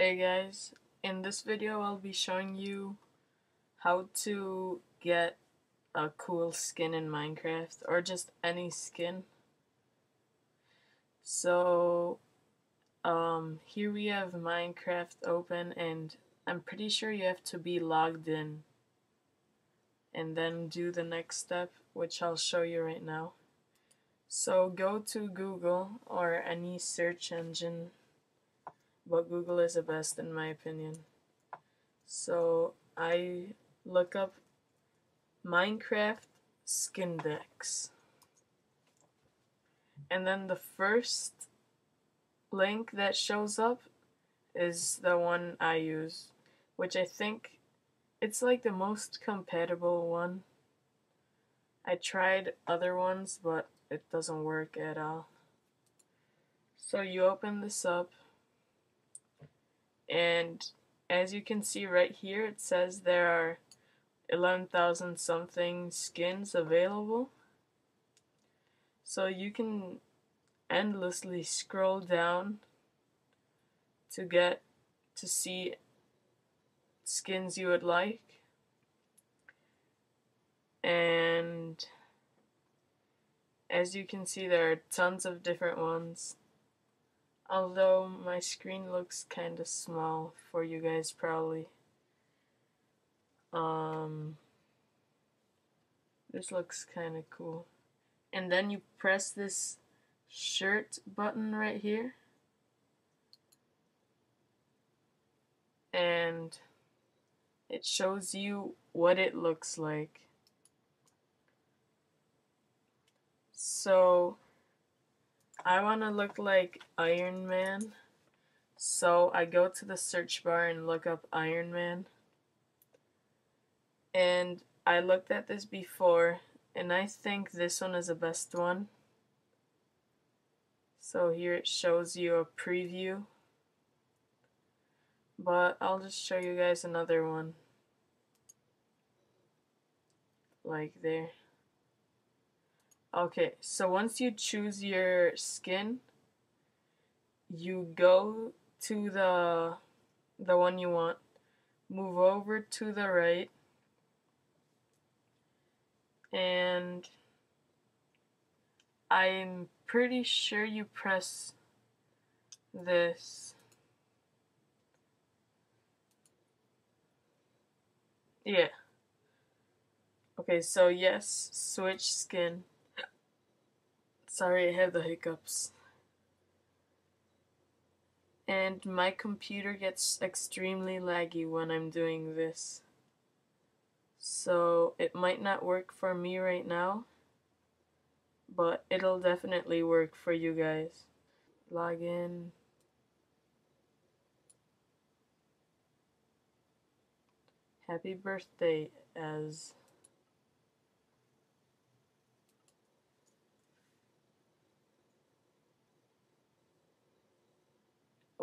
Hey guys, in this video I'll be showing you how to get a cool skin in Minecraft or just any skin. So um, here we have Minecraft open and I'm pretty sure you have to be logged in and then do the next step which I'll show you right now. So go to Google or any search engine but Google is the best in my opinion. So I look up Minecraft Skindex. And then the first link that shows up is the one I use, which I think it's like the most compatible one. I tried other ones, but it doesn't work at all. So you open this up and as you can see right here it says there are 11,000 something skins available. So you can endlessly scroll down to get to see skins you would like. And as you can see there are tons of different ones Although my screen looks kind of small for you guys probably. Um, this looks kind of cool. And then you press this shirt button right here. And it shows you what it looks like. So I want to look like Iron Man. So I go to the search bar and look up Iron Man. And I looked at this before and I think this one is the best one. So here it shows you a preview. But I'll just show you guys another one. Like there. Okay, so once you choose your skin, you go to the the one you want, move over to the right, and I'm pretty sure you press this. Yeah. Okay, so yes, switch skin. Sorry, I have the hiccups. And my computer gets extremely laggy when I'm doing this. So it might not work for me right now, but it'll definitely work for you guys. Log in. Happy birthday as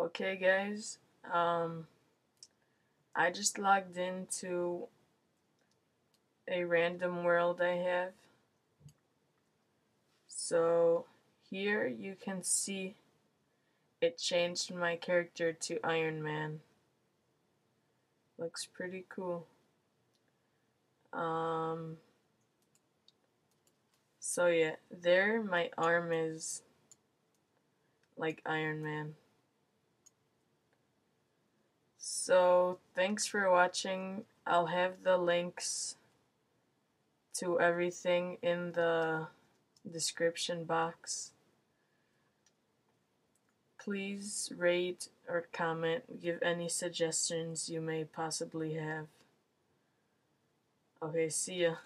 Okay guys, um, I just logged into a random world I have. So here you can see it changed my character to Iron Man. Looks pretty cool. Um, so yeah, there my arm is like Iron Man. So thanks for watching. I'll have the links to everything in the description box. Please rate or comment, give any suggestions you may possibly have. Okay, see ya.